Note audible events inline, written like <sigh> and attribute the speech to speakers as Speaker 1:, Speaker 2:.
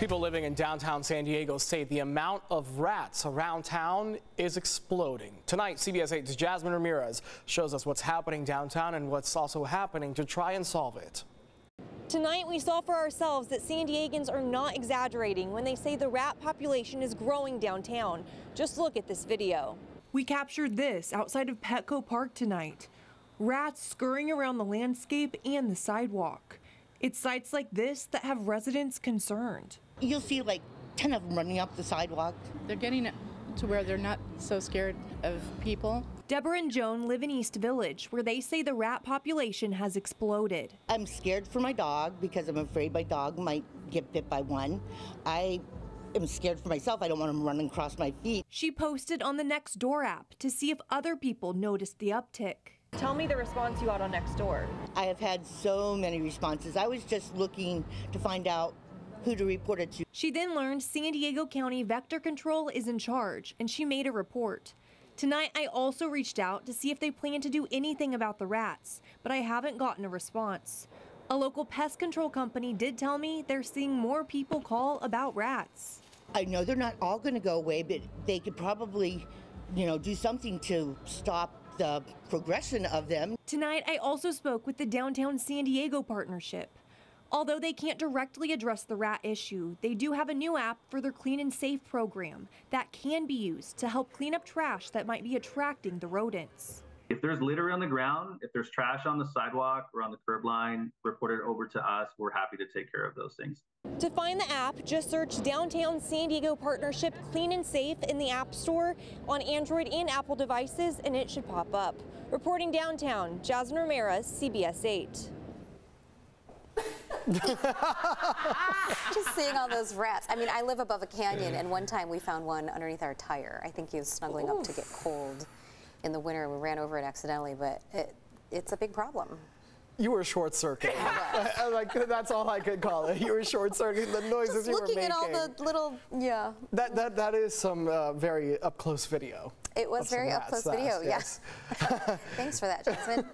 Speaker 1: People living in downtown San Diego say the amount of rats around town is exploding. Tonight, CBS 8's Jasmine Ramirez shows us what's happening downtown and what's also happening to try and solve it.
Speaker 2: Tonight, we saw for ourselves that San Diegans are not exaggerating when they say the rat population is growing downtown. Just look at this video.
Speaker 3: We captured this outside of Petco Park tonight. Rats scurrying around the landscape and the sidewalk. It's sights like this that have residents concerned.
Speaker 4: You'll see like 10 of them running up the sidewalk.
Speaker 5: They're getting to where they're not so scared of people.
Speaker 3: Deborah and Jone live in East Village, where they say the rat population has exploded.
Speaker 4: I'm scared for my dog because I'm afraid my dog might get bit by one. I am scared for myself. I don't want them running across my feet.
Speaker 3: She posted on the Nextdoor app to see if other people noticed the uptick.
Speaker 2: Tell me the response you got on Nextdoor.
Speaker 4: I have had so many responses. I was just looking to find out who to report it to.
Speaker 3: She then learned San Diego County Vector Control is in charge, and she made a report. Tonight, I also reached out to see if they plan to do anything about the rats, but I haven't gotten a response. A local pest control company did tell me they're seeing more people call about rats.
Speaker 4: I know they're not all going to go away, but they could probably, you know, do something to stop the progression of them.
Speaker 3: Tonight, I also spoke with the Downtown San Diego Partnership. Although they can't directly address the rat issue, they do have a new app for their Clean and Safe program that can be used to help clean up trash that might be attracting the rodents.
Speaker 6: If there's litter on the ground, if there's trash on the sidewalk or on the curb line, report it over to us. We're happy to take care of those things.
Speaker 2: To find the app, just search Downtown San Diego Partnership Clean and Safe in the App Store on Android and Apple devices, and it should pop up. Reporting downtown, Jasmine Ramirez, CBS 8.
Speaker 7: Just seeing all those rats. I mean, I live above a canyon, and one time we found one underneath our tire. I think he was snuggling Oof. up to get cold in the winter. We ran over it accidentally, but it, it's a big problem.
Speaker 1: You were short circuit. <laughs> <laughs> like that's all I could call it. You were short circuit. The noises
Speaker 7: Just
Speaker 1: you were making.
Speaker 7: Looking at all the little, yeah.
Speaker 1: That that that is some uh, very up close video.
Speaker 7: It was very up close video. Yes. Yeah. <laughs> Thanks for that, Jasmine.